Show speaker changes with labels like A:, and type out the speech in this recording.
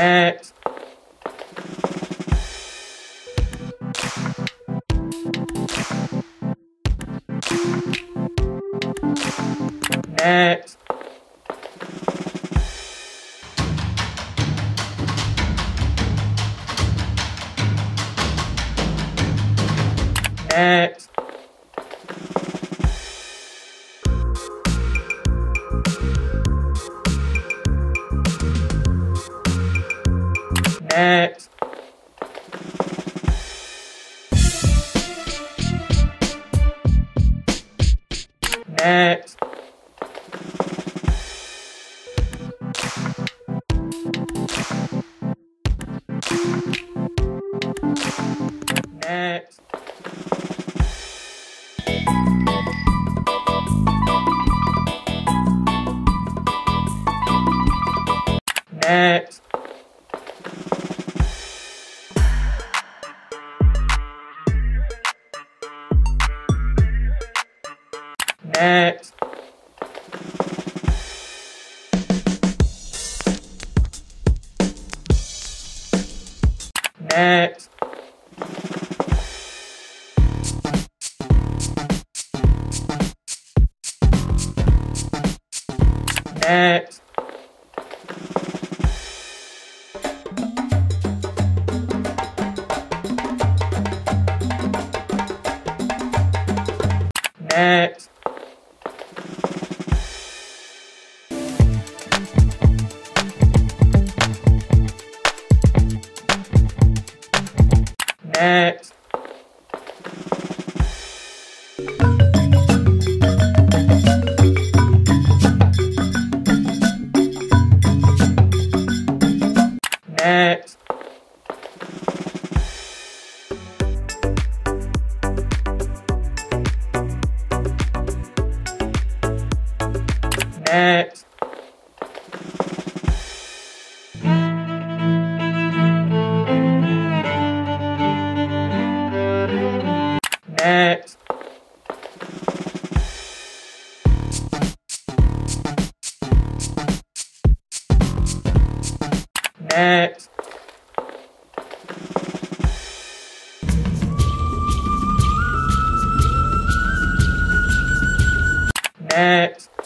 A: Next. Next. Next. Next. Next. Next. Next. Next. Next. Next. Next. Next. Next. Next. Next. Next. Next.